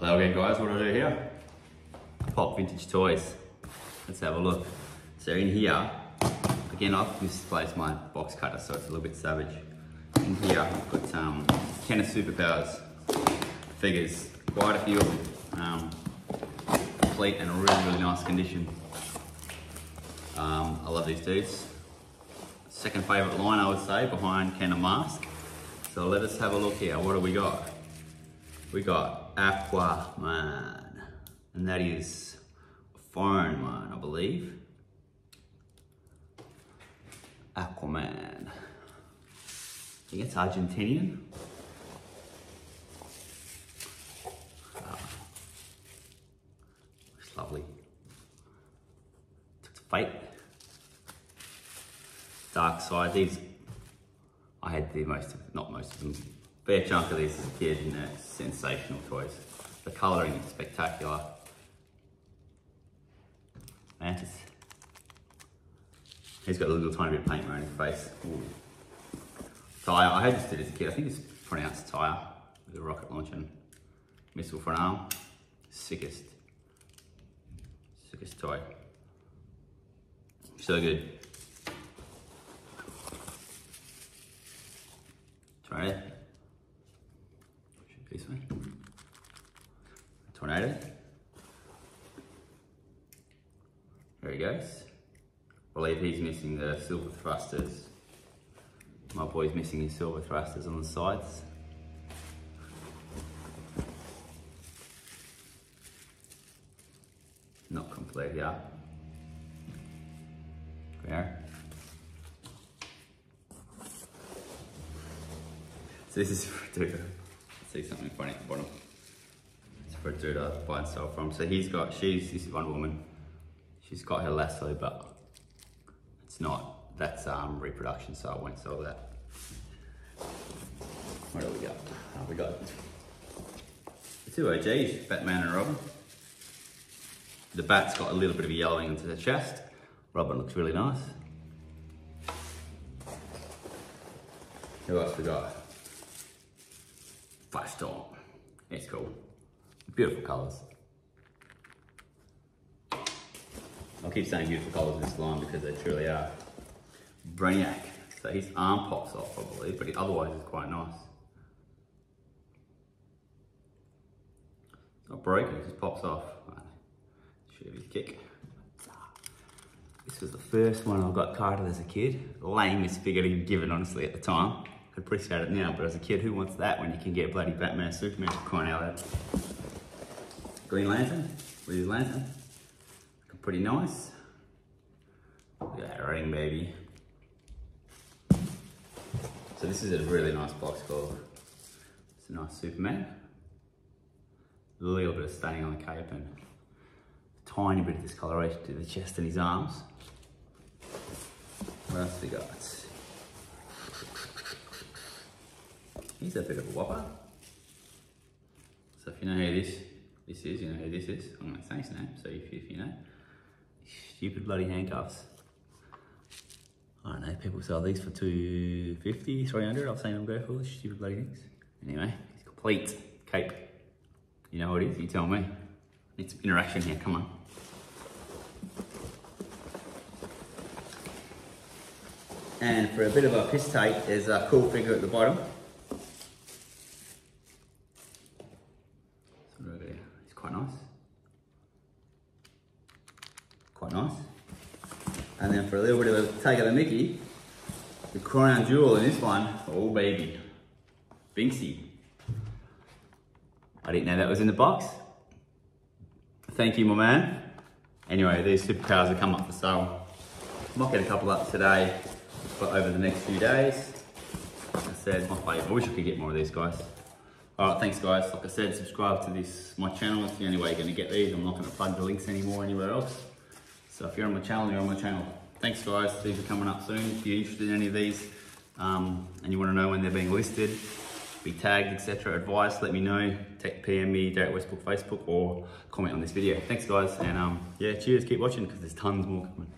Hello again guys, what do I do here? Pop Vintage Toys. Let's have a look. So in here, again I've misplaced my box cutter so it's a little bit savage. In here I've got um, Kenner Superpowers figures, quite a few of them. Um, complete and really, really nice condition. Um, I love these dudes. Second favourite line I would say behind Ken Kenner Mask. So let us have a look here. What do we got? We got Aquaman, and that is a foreign one, I believe. Aquaman. I think it's Argentinian. Ah, it's lovely. It's fate. Darkseid. These, I had the most, of, not most of them, fair chunk of this as a kid, and they're sensational toys. The colouring is spectacular. Mantis. He's got a little tiny bit of paint around his face. Ooh. Tyr, I had this dude as a kid, I think it's pronounced Tyr, with a rocket launch and missile front arm. Sickest, sickest toy. So good. Try it. Should be this way. Tornado. There he goes. I believe he's missing the silver thrusters. My boy's missing his silver thrusters on the sides. Not complete here. There. So this is for dude. See something funny at the bottom. It's a dude to buy and sell from. So he's got, she's, this is Wonder Woman. She's got her lasso, but it's not, that's um, reproduction, so I won't sell that. What do we got? Oh, we got the two OGs, Batman and Robin. The bat's got a little bit of yellowing into the chest. Robin looks really nice. Who else we got? Firestorm. It's cool. Beautiful colours. I'll keep saying beautiful colours in this line because they truly are. Brainiac. So his arm pops off, I believe, but otherwise it's quite nice. Not broken, it just pops off. Should have his kick. This was the first one I got carded as a kid. Lamest figure to be given, honestly, at the time. I appreciate it now, but as a kid, who wants that when you can get bloody Batman Superman crying out loud? Green Lantern, his lantern. Pretty nice. Look at that ring, baby. So this is a really nice box score. It's a nice Superman. A little bit of staining on the cape and a tiny bit of discoloration to the chest and his arms. What else we got? He's a bit of a whopper. So if you know who this this is, you know who this is. I'm gonna say his name, so if, if you know. Stupid bloody handcuffs. I don't know, people sell these for 250, 300. I've seen them go for stupid bloody things. Anyway, it's complete cape. You know what it is? You tell me. Some interaction here, come on. And for a bit of a piss take, there's a cool figure at the bottom. It's quite nice. Quite nice. And then for a little bit of a take of the Mickey, the crown jewel in this one, oh baby, Binksy. I didn't know that was in the box. Thank you, my man. Anyway, these superpowers have come up for sale. Might get a couple up today, but over the next few days. Like I said, my favourite. I wish I could get more of these guys. All right, thanks guys. Like I said, subscribe to this my channel. It's the only way you're gonna get these. I'm not gonna plug the links anymore anywhere else. So if you're on my channel, you're on my channel. Thanks guys, these are coming up soon. If you're interested in any of these um, and you wanna know when they're being listed, be tagged, etc., advice, let me know. Take PM me, Derek Westbrook Facebook, or comment on this video. Thanks guys, and um, yeah, cheers, keep watching because there's tons more coming.